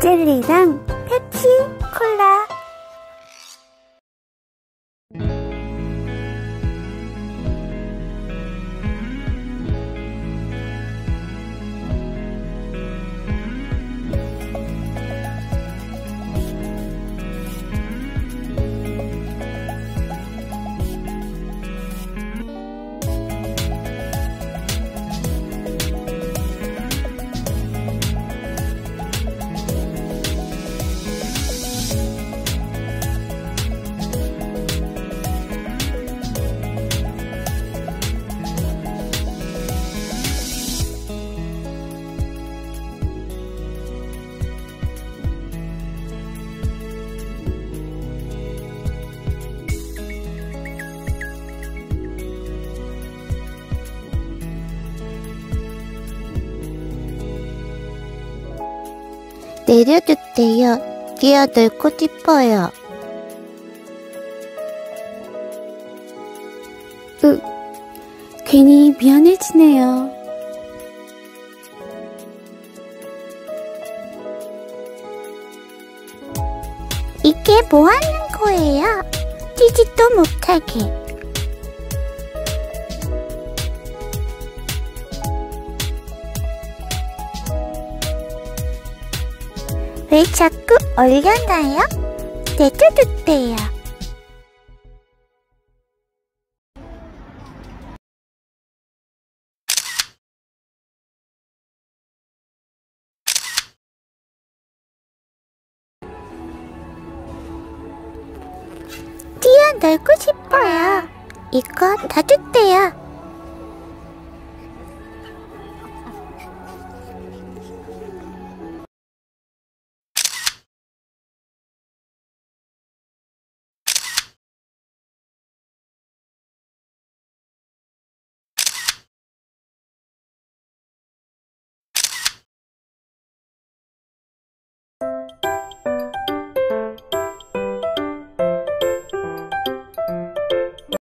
젤리랑 펩시 콜라 내려주세요. 뛰어들고 싶어요. 으, 괜히 미안해지네요. 이게 뭐 하는 거예요? 뛰지도 못하게. 왜 자꾸 얼려놔요? 내려주세요. 뛰어놀고 싶어요. 이거 다 주세요.